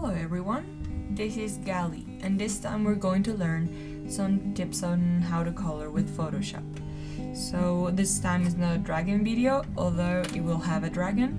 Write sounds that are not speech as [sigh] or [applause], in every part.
Hello everyone, this is Gali and this time we're going to learn some tips on how to color with Photoshop. So this time is not a dragon video, although it will have a dragon.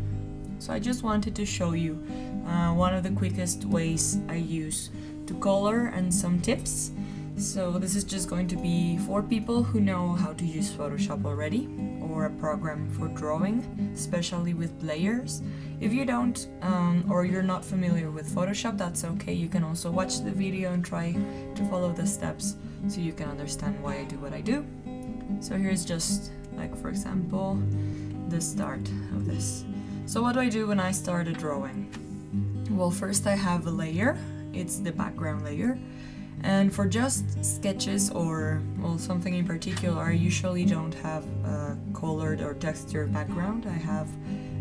So I just wanted to show you uh, one of the quickest ways I use to color and some tips. So this is just going to be for people who know how to use Photoshop already or a program for drawing, especially with layers. If you don't um, or you're not familiar with Photoshop, that's okay. You can also watch the video and try to follow the steps so you can understand why I do what I do. So here's just like for example the start of this. So what do I do when I start a drawing? Well first I have a layer, it's the background layer and for just sketches or well something in particular, I usually don't have a colored or textured background. I have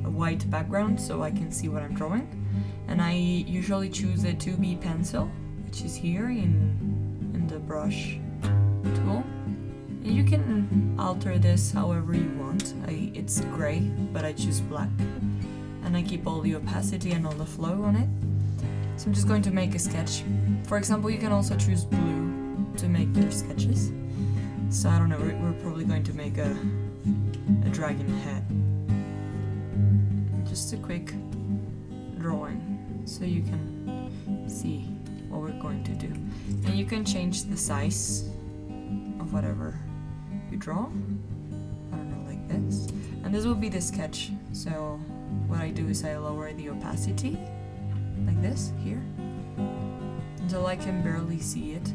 a white background so I can see what I'm drawing. And I usually choose a 2B pencil, which is here in, in the brush tool. And you can alter this however you want. I, it's gray, but I choose black. And I keep all the opacity and all the flow on it. So I'm just going to make a sketch. For example, you can also choose blue to make your sketches. So I don't know, we're, we're probably going to make a, a dragon head. Just a quick drawing so you can see what we're going to do. And you can change the size of whatever you draw. I don't know, like this. And this will be the sketch. So what I do is I lower the opacity like this here. Until I can barely see it.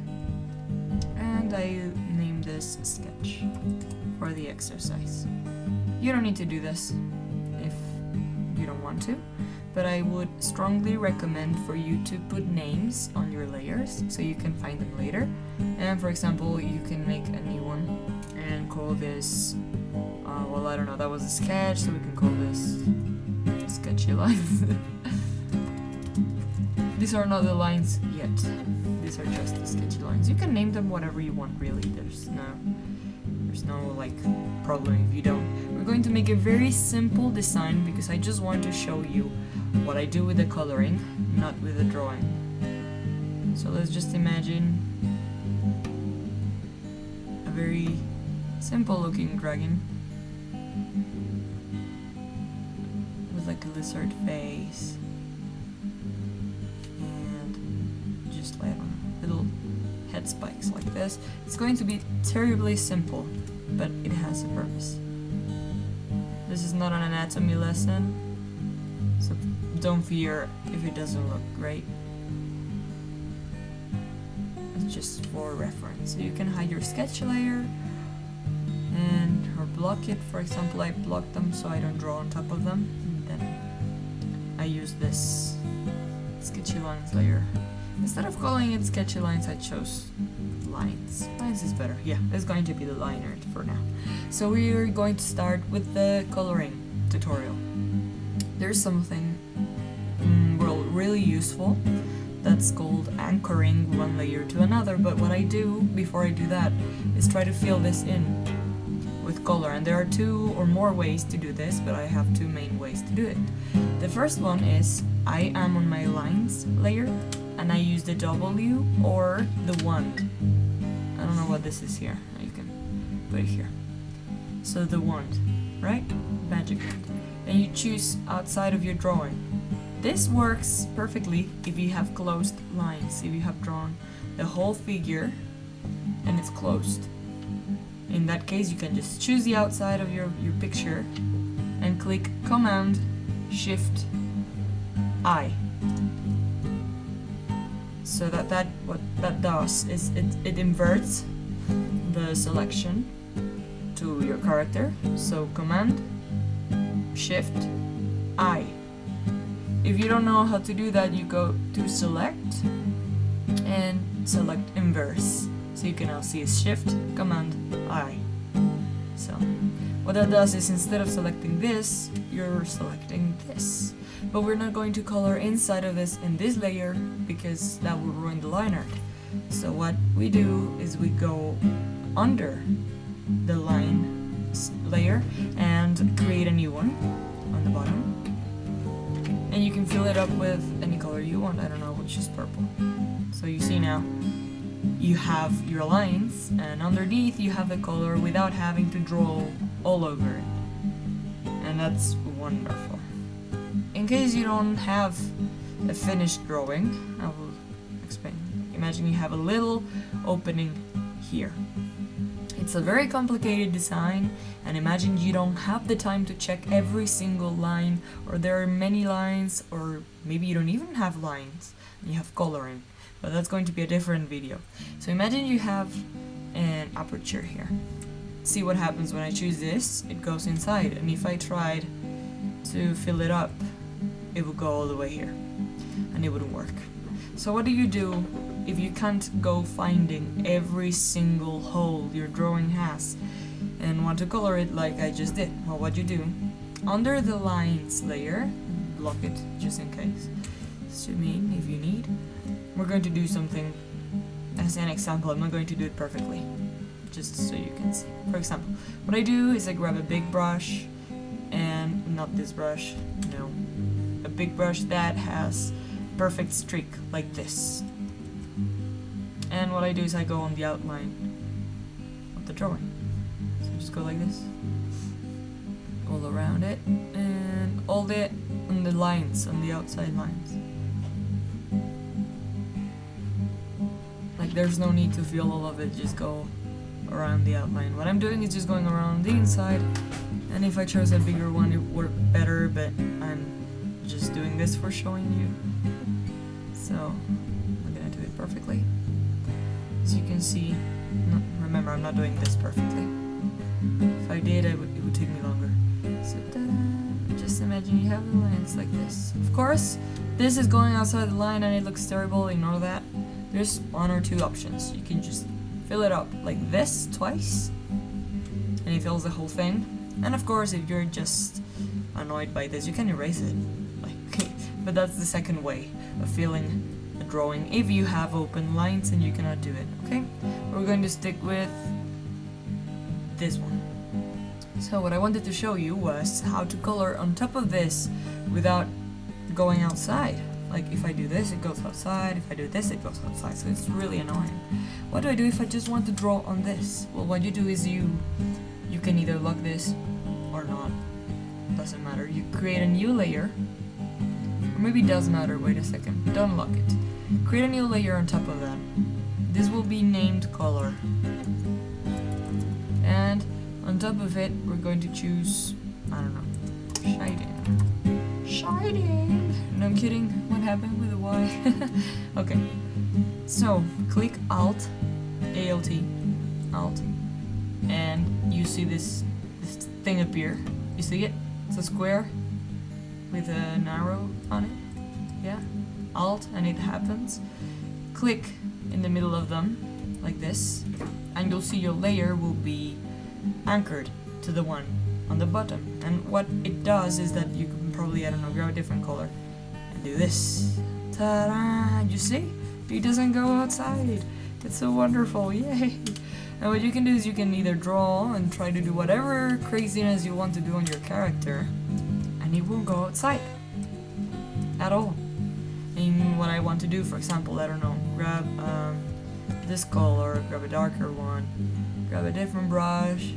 And I name this sketch for the exercise. You don't need to do this if you don't want to but I would strongly recommend for you to put names on your layers so you can find them later. And for example you can make a new one and call this uh, well I don't know that was a sketch so we can call this sketchy life [laughs] These are not the lines yet. These are just the sketchy lines. You can name them whatever you want, really. There's no, there's no like problem if you don't. We're going to make a very simple design because I just want to show you what I do with the coloring, not with the drawing. So let's just imagine a very simple looking dragon with like a lizard face head spikes like this. It's going to be terribly simple, but it has a purpose. This is not an anatomy lesson, so don't fear if it doesn't look great. It's just for reference. So you can hide your sketch layer and or block it. For example, I block them so I don't draw on top of them. And then I use this sketchy lines layer Instead of calling it sketchy lines, I chose lines. Lines is better. Yeah, it's going to be the liner for now. So we're going to start with the coloring tutorial. There's something mm, well, really useful that's called anchoring one layer to another, but what I do before I do that is try to fill this in with color and there are two or more ways to do this but I have two main ways to do it. The first one is I am on my lines layer and I use the W or the wand. I don't know what this is here. You can put it here. So the wand, right? Magic wand. And you choose outside of your drawing. This works perfectly if you have closed lines, if you have drawn the whole figure and it's closed. In that case, you can just choose the outside of your, your picture and click Command Shift I so that that what that does is it, it inverts the selection to your character. So command shift I. If you don't know how to do that you go to select and select inverse. So you can now see shift command I. So what that does is instead of selecting this you're selecting this but we're not going to color inside of this in this layer because that will ruin the liner. So what we do is we go under the line layer and create a new one on the bottom. and you can fill it up with any color you want. I don't know, which is purple. So you see now, you have your lines, and underneath you have the color without having to draw all over it. And that's wonderful. In case you don't have a finished drawing, I will explain. Imagine you have a little opening here. It's a very complicated design and imagine you don't have the time to check every single line or there are many lines or maybe you don't even have lines you have coloring but that's going to be a different video. So imagine you have an aperture here. See what happens when I choose this, it goes inside and if I tried to fill it up it would go all the way here and it wouldn't work. So what do you do if you can't go finding every single hole your drawing has and want to color it like I just did? Well, what do you do, under the lines layer, block it just in case, zoom in if you need, we're going to do something as an example, I'm not going to do it perfectly, just so you can see. For example, what I do is I grab a big brush, and not this brush, big brush that has perfect streak, like this. And what I do is I go on the outline of the drawing. So just go like this. All around it. And all the on the lines, on the outside lines. Like there's no need to feel all of it, just go around the outline. What I'm doing is just going around the inside. And if I chose a bigger one it would work better, but I'm just doing this for showing you. So I'm gonna do it perfectly. As you can see, no, remember I'm not doing this perfectly. If I did, I would, it would take me longer. So just imagine you have the lines like this. Of course, this is going outside the line and it looks terrible, ignore that. There's one or two options. You can just fill it up like this twice and it fills the whole thing. And of course, if you're just annoyed by this, you can erase it. But that's the second way of filling a drawing if you have open lines and you cannot do it, okay? We're going to stick with this one. So what I wanted to show you was how to color on top of this without going outside. Like if I do this, it goes outside, if I do this, it goes outside, so it's really annoying. What do I do if I just want to draw on this? Well, what you do is you, you can either lock this or not, doesn't matter. You create a new layer, or maybe does matter, wait a second, don't lock it. Create a new layer on top of that. This will be named color. And on top of it, we're going to choose, I don't know, shading. Shading! No, I'm kidding. What happened with the Y? [laughs] okay. So, click Alt, ALT, Alt, and you see this, this thing appear. You see it? It's a square with an arrow on it. Yeah? Alt and it happens. Click in the middle of them, like this, and you'll see your layer will be anchored to the one on the bottom. And what it does is that you can probably, I don't know, grab a different color and do this. Ta-da! You see? It doesn't go outside. It's so wonderful, yay! And what you can do is you can either draw and try to do whatever craziness you want to do on your character, and it won't go outside at all in what I want to do. For example, I don't know, grab um, this color, grab a darker one, grab a different brush,